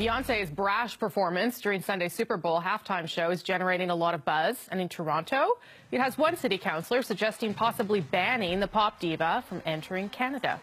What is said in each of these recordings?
Beyonce's brash performance during Sunday's Super Bowl halftime show is generating a lot of buzz. And in Toronto, it has one city councillor suggesting possibly banning the pop diva from entering Canada.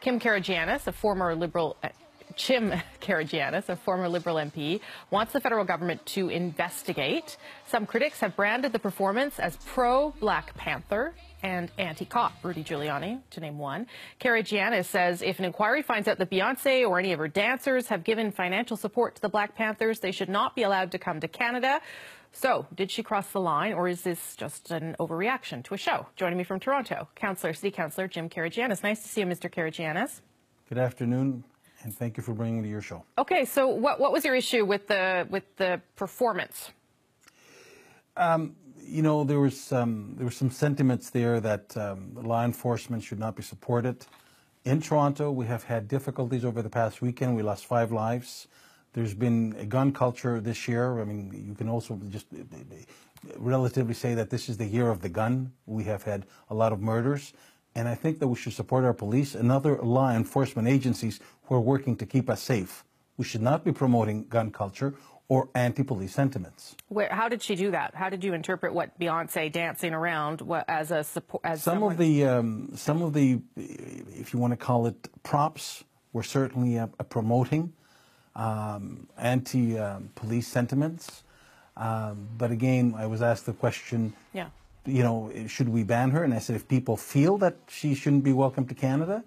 Kim Karygiannis, a former Liberal uh, Jim Karygiannis, a former Liberal MP, wants the federal government to investigate. Some critics have branded the performance as pro-Black Panther and anti-cop, Rudy Giuliani, to name one. Karygiannis says if an inquiry finds out that Beyonce or any of her dancers have given financial support to the Black Panthers, they should not be allowed to come to Canada. So, did she cross the line, or is this just an overreaction to a show? Joining me from Toronto, Councillor, City Councillor Jim Karygiannis. Nice to see you, Mr. Karygiannis. Good afternoon and thank you for bringing me to your show. Okay, so what, what was your issue with the with the performance? Um, you know, there was um, there were some sentiments there that um, law enforcement should not be supported. In Toronto, we have had difficulties over the past weekend. We lost five lives. There's been a gun culture this year. I mean, you can also just relatively say that this is the year of the gun. We have had a lot of murders. And I think that we should support our police and other law enforcement agencies who are working to keep us safe. We should not be promoting gun culture or anti-police sentiments. Where, how did she do that? How did you interpret what Beyonce dancing around what, as a support? As some someone? of the um, some of the, if you want to call it props, were certainly uh, promoting um, anti-police sentiments. Um, but again, I was asked the question. Yeah you know, should we ban her? And I said, if people feel that she shouldn't be welcome to Canada,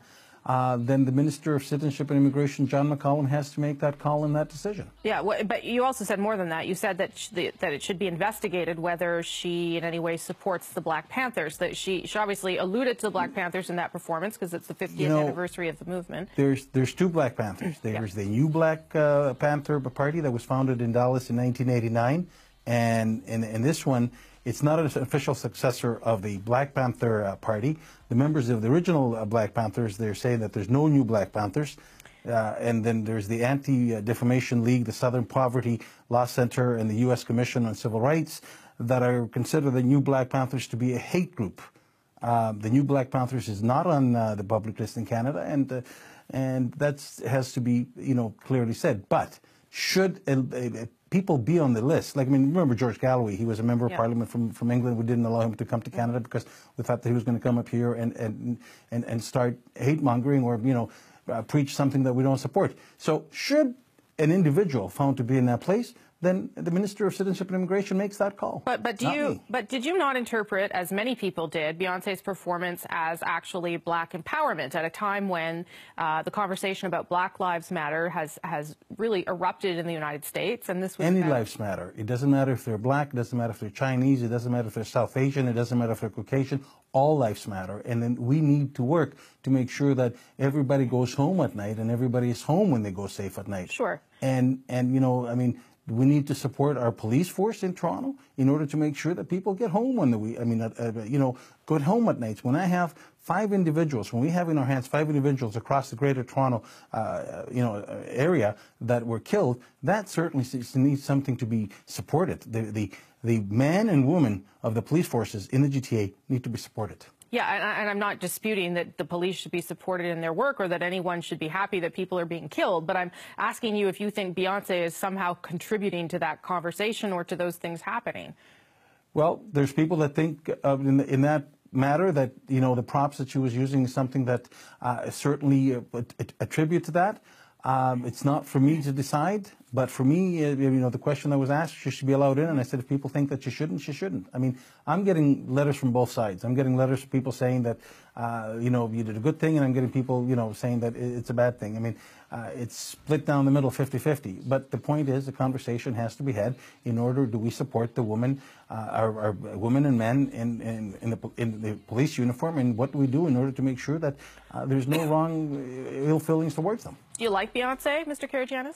uh, then the Minister of Citizenship and Immigration, John McCallum, has to make that call and that decision. Yeah, but you also said more than that. You said that that it should be investigated whether she in any way supports the Black Panthers. That she, she obviously alluded to the Black Panthers in that performance because it's the 50th you know, anniversary of the movement. There's there's two Black Panthers. There's yeah. the New Black uh, Panther Party that was founded in Dallas in 1989, and in, in this one it's not an official successor of the Black Panther uh, Party. The members of the original uh, Black Panthers, they're saying that there's no new Black Panthers. Uh, and then there's the Anti-Defamation League, the Southern Poverty Law Center, and the U.S. Commission on Civil Rights that are consider the new Black Panthers to be a hate group. Uh, the new Black Panthers is not on uh, the public list in Canada, and uh, and that has to be you know clearly said. But should a, a, people be on the list. Like, I mean, remember George Galloway? He was a member of yeah. parliament from, from England. We didn't allow him to come to Canada because we thought that he was going to come up here and, and, and, and start hate mongering or, you know, uh, preach something that we don't support. So, should an individual found to be in that place then the Minister of Citizenship and Immigration makes that call. But but do you me. but did you not interpret, as many people did, Beyonce's performance as actually black empowerment at a time when uh, the conversation about Black Lives Matter has has really erupted in the United States, and this was any lives matter. It doesn't matter if they're black, it doesn't matter if they're Chinese, it doesn't matter if they're South Asian, it doesn't matter if they're Caucasian. All lives matter, and then we need to work to make sure that everybody goes home at night and everybody is home when they go safe at night. Sure. And and you know, I mean we need to support our police force in Toronto in order to make sure that people get home when the week. I mean, uh, you know, get home at nights. When I have five individuals, when we have in our hands five individuals across the Greater Toronto, uh, you know, area that were killed, that certainly needs something to be supported. The the the men and women of the police forces in the GTA need to be supported. Yeah, and I'm not disputing that the police should be supported in their work or that anyone should be happy that people are being killed, but I'm asking you if you think Beyonce is somehow contributing to that conversation or to those things happening. Well, there's people that think uh, in, in, that matter that, you know, the props that she was using is something that uh, certainly uh, attribute to that. Um, it's not for me to decide, but for me, uh, you know, the question that was asked, she should be allowed in, and I said, if people think that she shouldn't, she shouldn't. I mean, I'm getting letters from both sides. I'm getting letters from people saying that, uh, you know, you did a good thing, and I'm getting people, you know, saying that it's a bad thing. I mean, uh, it's split down the middle 50-50. But the point is, the conversation has to be had in order do we support the woman, uh, our, our, women and men in, in, in, the, in the police uniform, and what do we do in order to make sure that uh, there's no wrong uh, ill feelings towards them. Do you like Beyonce, Mr. Karygiannis?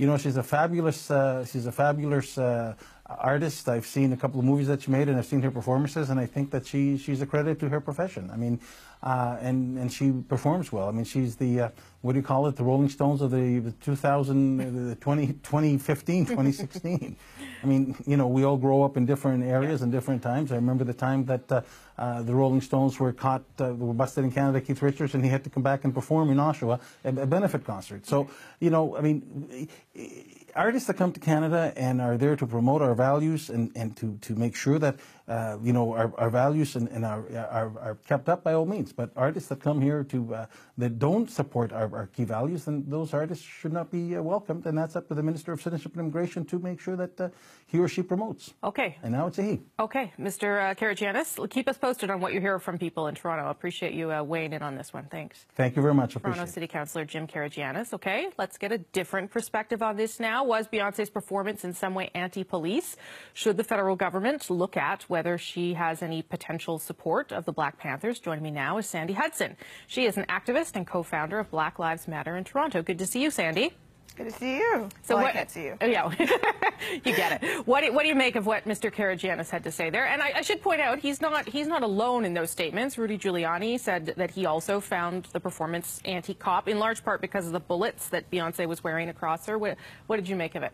You know, she's a fabulous, uh, she's a fabulous uh, artist. I've seen a couple of movies that she made, and I've seen her performances, and I think that she she's a credit to her profession. I mean, uh, and and she performs well. I mean, she's the uh, what do you call it? The Rolling Stones of the, the 2000, the 20, 2015, 2016. I mean, you know, we all grow up in different areas and different times. I remember the time that uh, uh, the Rolling Stones were caught, uh, were busted in Canada, Keith Richards, and he had to come back and perform in Oshawa, a, a benefit concert. So, you know, I mean, artists that come to Canada and are there to promote our values and, and to, to make sure that, uh, you know, our, our values and, and our, are, are kept up by all means. But artists that come here to, uh, that don't support our, our key values, then those artists should not be uh, welcomed. And that's up to the Minister of Citizenship and Immigration to make sure that uh, he or she promotes. Okay. And now it's a he. Okay. Mr. Uh, Karygiannis, keep us posted on what you hear from people in Toronto. I appreciate you uh, weighing in on this one. Thanks. Thank you very much. Toronto City Councillor Jim Karygiannis. Okay, let's get a different perspective on this now. Was Beyonce's performance in some way anti-police? Should the federal government look at whether she has any potential support of the Black Panthers? Joining me now is Sandy Hudson. She is an activist and co-founder of Black Lives Matter in Toronto. Good to see you, Sandy. Good to see you. So well, what, I can't see you. Yeah, you get it. What do, what do you make of what Mr. Karygiannis had to say there? And I, I, should point out he's not he's not alone in those statements. Rudy Giuliani said that he also found the performance anti-cop in large part because of the bullets that Beyonce was wearing across her. What, what did you make of it?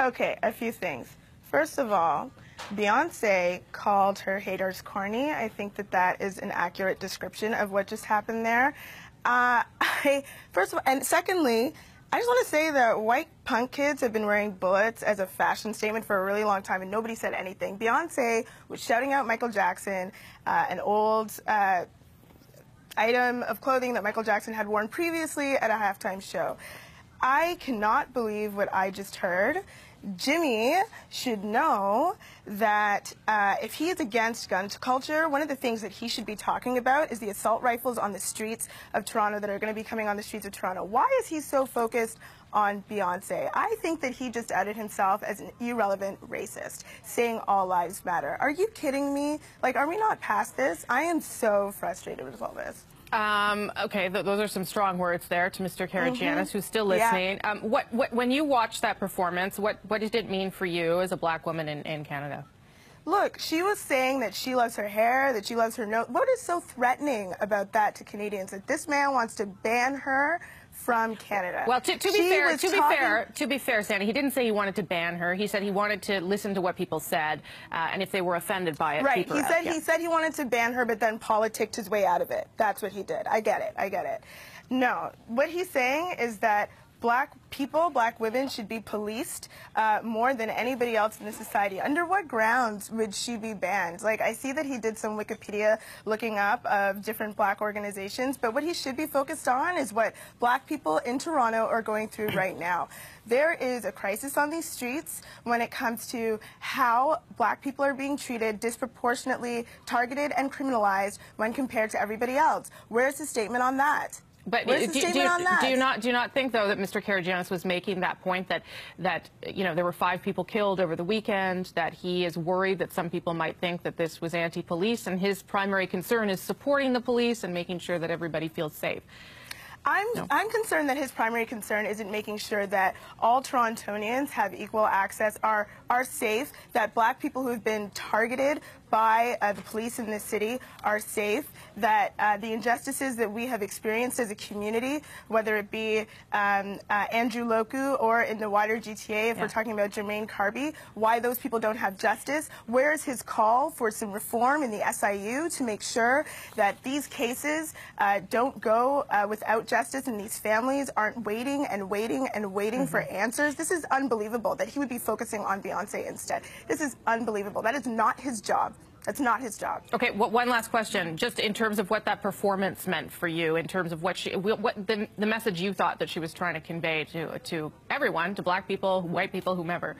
Okay, a few things. First of all, Beyonce called her haters corny. I think that that is an accurate description of what just happened there. Uh, I, first of all, and secondly, I just want to say that white punk kids have been wearing bullets as a fashion statement for a really long time, and nobody said anything. Beyonce was shouting out Michael Jackson, uh, an old uh, item of clothing that Michael Jackson had worn previously at a halftime show. I cannot believe what I just heard. Jimmy should know that uh, if he is against gun culture, one of the things that he should be talking about is the assault rifles on the streets of Toronto that are going to be coming on the streets of Toronto. Why is he so focused on Beyonce? I think that he just outed himself as an irrelevant racist, saying all lives matter. Are you kidding me? Like, are we not past this? I am so frustrated with all this. Um, okay, th those are some strong words there to Mr. Karygiannis, mm -hmm. who's still listening. Yeah. Um, what, what, when you watched that performance, what, what did it mean for you as a black woman in, in Canada? Look, she was saying that she loves her hair, that she loves her nose. What is so threatening about that to Canadians? That this man wants to ban her from Canada. Well, to, to be fair, to be fair, to be fair, Sandy, he didn't say he wanted to ban her. He said he wanted to listen to what people said, uh, and if they were offended by it, right. he said yeah. he said he wanted to ban her, but then politicked his way out of it. That's what he did. I get it. I get it. No, what he's saying is that black people, black women should be policed uh, more than anybody else in the society. Under what grounds would she be banned? Like, I see that he did some Wikipedia looking up of different black organizations, but what he should be focused on is what black people in Toronto are going through right now. There is a crisis on these streets when it comes to how black people are being treated disproportionately targeted and criminalized when compared to everybody else. Where's the statement on that? But do, do, do, you not do you not think though that Mr. Karygiannis was making that point that that you know there were five people killed over the weekend that he is worried that some people might think that this was anti-police and his primary concern is supporting the police and making sure that everybody feels safe. I'm, no. I'm concerned that his primary concern isn't making sure that all Torontonians have equal access, are, are safe, that black people who have been targeted by uh, the police in this city are safe, that uh, the injustices that we have experienced as a community, whether it be um, uh, Andrew Loku or in the wider GTA, if yeah. we're talking about Jermaine Carby, why those people don't have justice. Where is his call for some reform in the SIU to make sure that these cases uh, don't go uh, without justice and these families aren't waiting and waiting and waiting mm -hmm. for mm-hmm. answers? This is unbelievable that he would be focusing on Beyonce instead. This is unbelievable. That is not his job. That's not his job. Okay, well, one last question, just in terms of what that performance meant for you, in terms of what she, what the, the message you thought that she was trying to convey to to everyone, to black people, white people, whomever.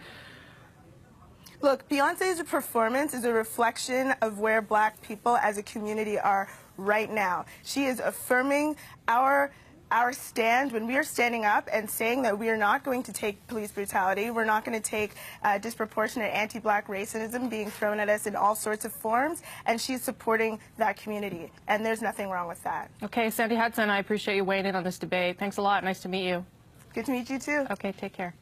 Look, Beyonce's performance is a reflection of where black people as a community are right now. She is affirming our our stand, when we are standing up and saying that we are not going to take police brutality, we're not going to take uh, disproportionate anti-black racism being thrown at us in all sorts of forms, and she's supporting that community, and there's nothing wrong with that. Okay, Sandy Hudson, I appreciate you weighing in on this debate. Thanks a lot. Nice to meet you. Good to meet you, too. Okay, take care.